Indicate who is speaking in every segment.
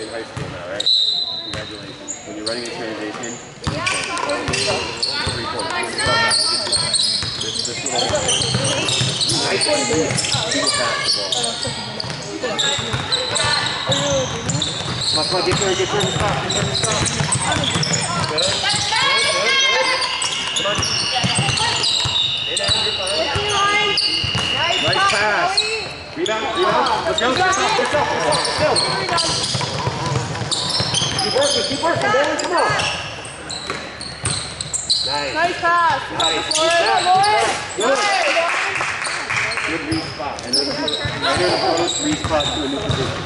Speaker 1: in high school now, right? Congratulations. When you're running a transition, three points. This, this little people pass the ball. Come on, come on, get there, get there, stop, get there, stop. Good, good, good, good. Come on. Stay down, you're fine. Nice pass. Rebound, rebound. Let's go, let's go, let's go, let's go, let's go. Keep working, keep working, Bailey, come on. Nice.
Speaker 2: Nice pass.
Speaker 1: Nice.
Speaker 2: Lauren,
Speaker 1: Good.
Speaker 2: Lauren.
Speaker 1: Good. Good respot. And then right here the post respot to a new position.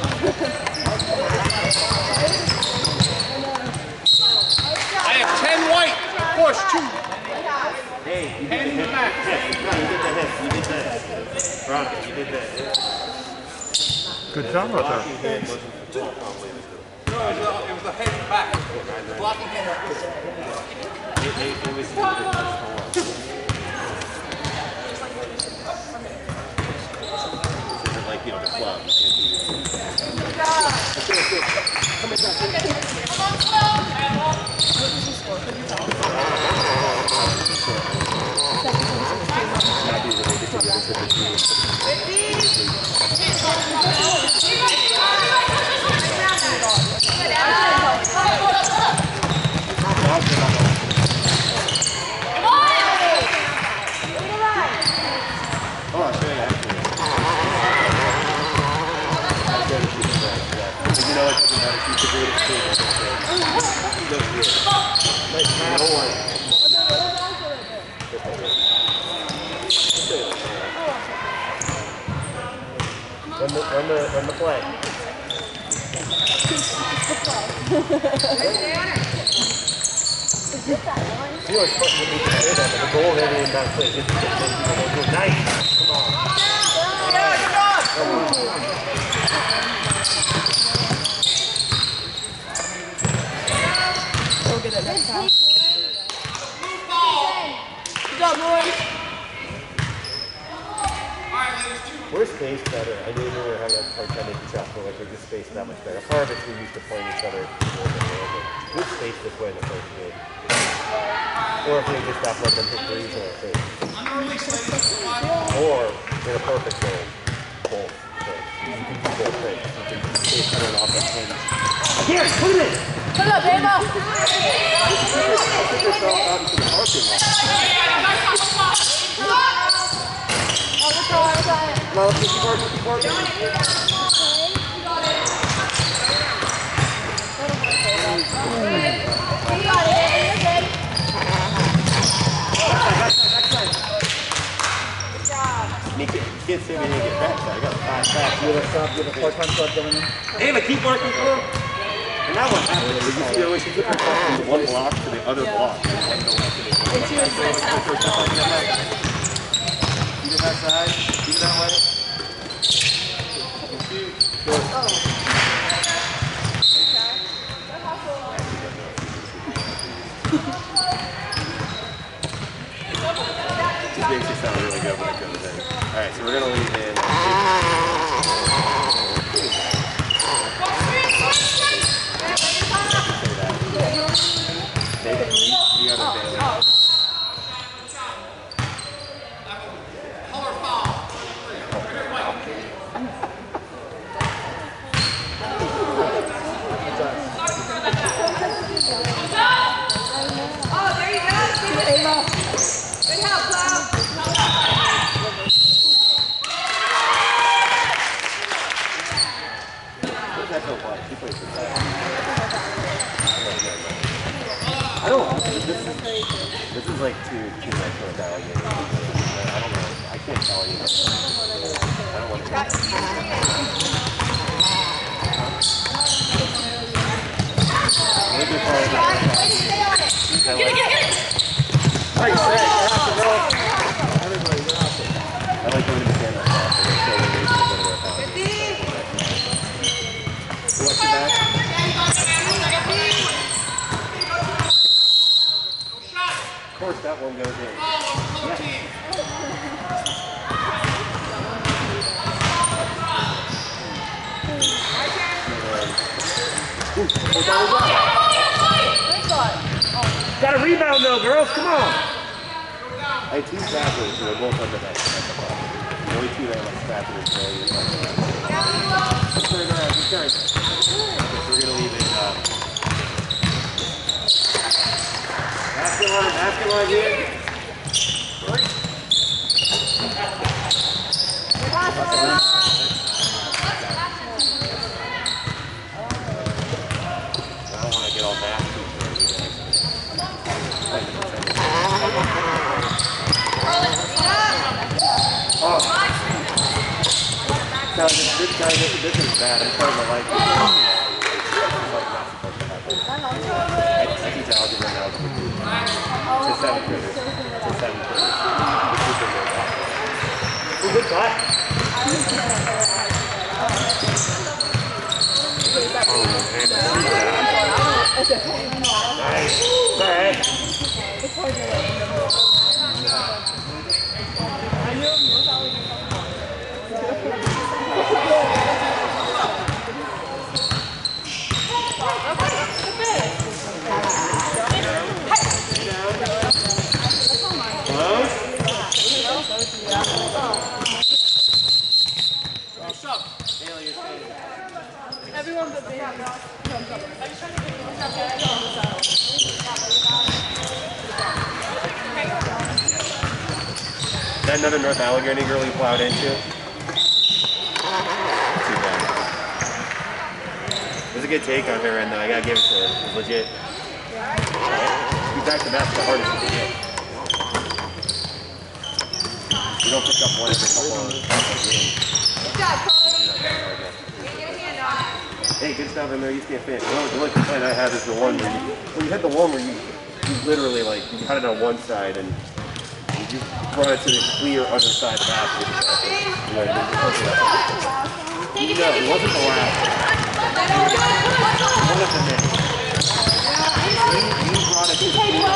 Speaker 3: I have 10 white. Push, two.
Speaker 1: Hey, you did the hip. Hip. No, you did the hip. You did this. Veronica, you did this.
Speaker 4: Good job out
Speaker 3: it was, the- it the head back. Blocking hand.
Speaker 1: It, it, was like, you know, the club. You can't do happy when they get to get into the team. Oh, I'll show you after. I'll show you the sheet of facts, yeah. But you know what? Doesn't matter. She's the greatest kid. She does good. Nice pass. No one. Run the, run the, run the play. I feel like fucking when we can say that, but the goal of every inbound play is just to get those people to go, nice. Come on.
Speaker 2: Go get it next time. Good job, Lauren.
Speaker 1: We're spaced better. I knew we were having a hard time making shots, but like we're just spaced that much better. Part of it's we're used to playing each other more than more, but we're spaced this way in the first game. Or if they just stop letting them hit threes in our face. Or in a perfect game, both things. You can do both things. You can space better on offense and put it in!
Speaker 2: Good job, Emma.
Speaker 1: Put yourself out into the parking lot.
Speaker 2: Oh, good try, good try.
Speaker 1: Come on, let's keep working, keep working.
Speaker 2: You got it, you're good. Good job.
Speaker 1: Sneak it. You can't say we get backside. I got five backs.
Speaker 4: You have a stop, you have a part-time sub going in?
Speaker 1: Ava, keep working through. And now what happens? We just feel like you get from one block to the other block. and then go back to the other
Speaker 2: And
Speaker 1: block. Keep it that that way. Makes it sound really good when it goes in. All right, so we're gonna leave in. David, the other Bailey.
Speaker 2: Emma. Good help, Cloud.
Speaker 1: What's that go play? He plays for that. I don't. This is this is like too too much for a me. I don't know. I can't tell you. I don't want to. Maybe if I was I like, Like, hey, pass it, bro. Everybody, get out there. I like going to the camera. I like showing the reason to go to their house. You watch your back? Of course, that one goes in. Yeah.
Speaker 2: Got a rebound though, girls. Come on.
Speaker 1: I had two tacklers who were both under that. The only two that like tacklers. So turn around. Turn. We're gonna leave it. Uh, No, this, this guy, this, this is bad. I'm starting to like it. This is like not supposed to happen. I, I teach algebra and algebra two. Seventh. To seventh graders. This is the real problem.
Speaker 2: Ooh, good cut. Nice. All right.
Speaker 3: Everyone but me.
Speaker 1: Is that another North Allegheny girl you plowed into? It was a good take on her, and I gotta give it to her. It was legit. Back to back the hardest can get. You don't pick up one every couple of games.
Speaker 3: Good job, Chloe. Get your hand on.
Speaker 1: Hey, good stuff in there. You can't fit. The only, the only complaint I have is the one where you, well, you hit the one where you, you literally like you cut it on one side and you run it to the clear other side of the basket what I mean? No, it wasn't the last. One of the many. You, you brought it to the clear.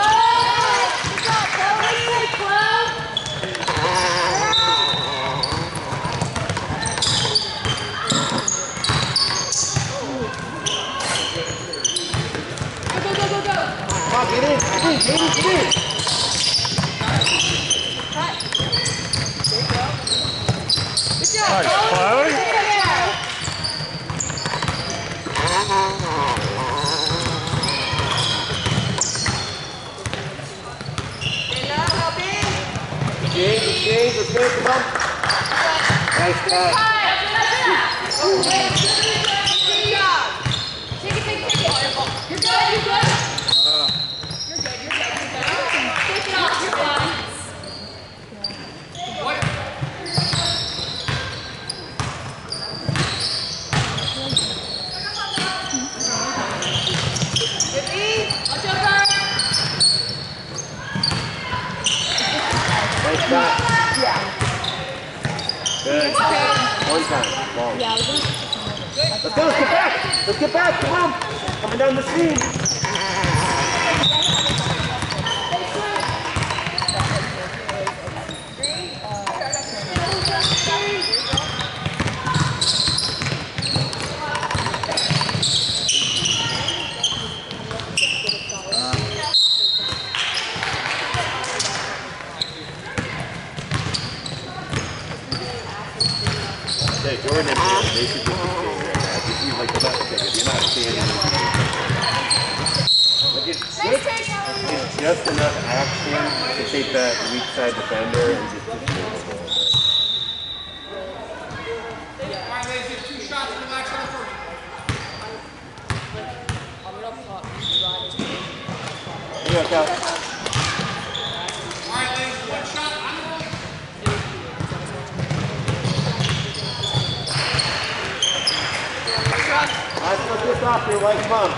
Speaker 3: Go, go, go, go, go.
Speaker 2: Come on, get in. Get in, Katie, get in.
Speaker 3: Good job, Chloe. Yeah. Stand up, help in.
Speaker 2: James, James, let's go. Come on. Nice cut.
Speaker 3: Good job. Take it, take it, take it. You're good, you're good. You're good, you're good, you're good. Take it off, you're fine. Good E. Watch over.
Speaker 1: Nice cut. Good. One time. Long.
Speaker 2: Let's go. Let's get back. Let's get back. Come on. Coming down the seam.
Speaker 1: Bailey, they should just be right now. Just use like the thing. If you're not standing, like it's
Speaker 3: Nice
Speaker 1: just, it's just enough action to take that weak side defender and just, just make it go.
Speaker 5: All right, ladies, you have two shots. Relax on the first.
Speaker 2: Here you go, Cal.
Speaker 5: All right, ladies, one shot. I'm rolling.
Speaker 2: Let's put this off. Come on.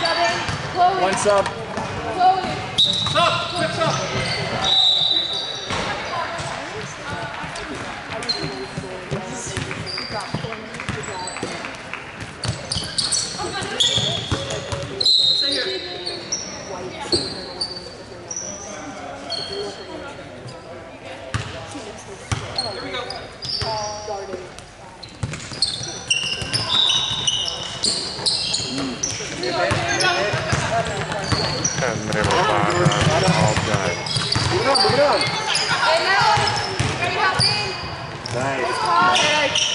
Speaker 3: Seven. Chloe.
Speaker 2: One sub.
Speaker 3: Chloe.
Speaker 5: Sub. Stay here.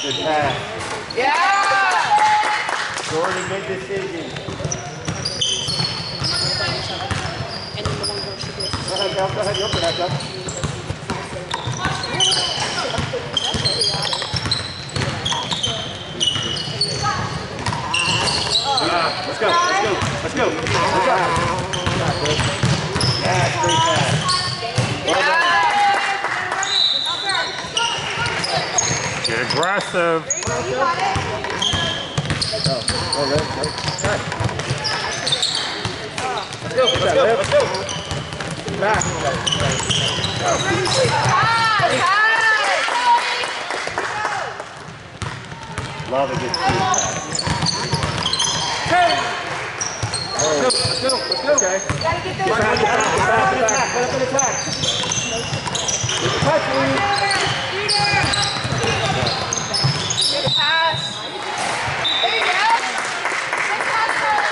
Speaker 1: Good pass.
Speaker 6: Yeah!
Speaker 1: Jordan, good decision. Go ahead, Cal. Go ahead. You open that, Cal. Let's go. Let's go. Let's go. Let's go. Yeah, great pass.
Speaker 7: Get aggressive.
Speaker 6: You got it?
Speaker 1: Oh, right, right. Let's go. Let's go. Let's go. Back.
Speaker 6: Pass! Pass!
Speaker 1: Love a good team pass. Let's go. Let's go. Okay.
Speaker 6: Gotta get those
Speaker 1: Back, back, back, back, back, back, back, back. Good touch, Lee.
Speaker 6: Good pass. There you go. Good pass, Cole.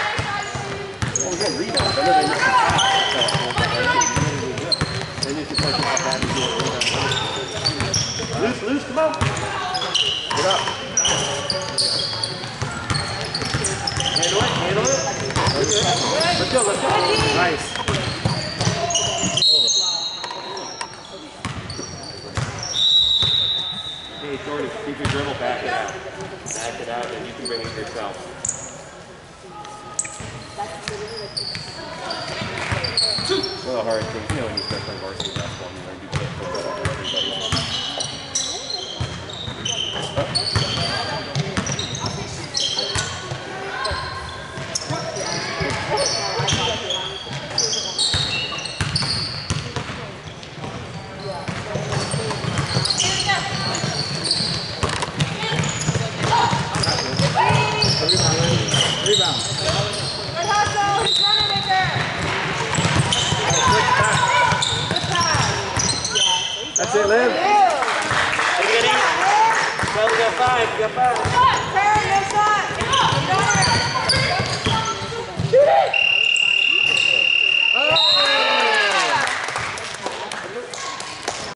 Speaker 1: Oh, we got rebounds. I know they missed the pass. They need to touch it how bad they do it. Loose, loose, come on. Get up. Handle it, handle it. Let's go, let's go. Nice. Hey, Jordan, keep your dribble, back it out. Back it out, and you can bring it yourself. The hard things, you know, when you start playing varsity basketball, you learn you That's it, Liv.
Speaker 6: You.
Speaker 1: Well, we got five, five.
Speaker 6: Turn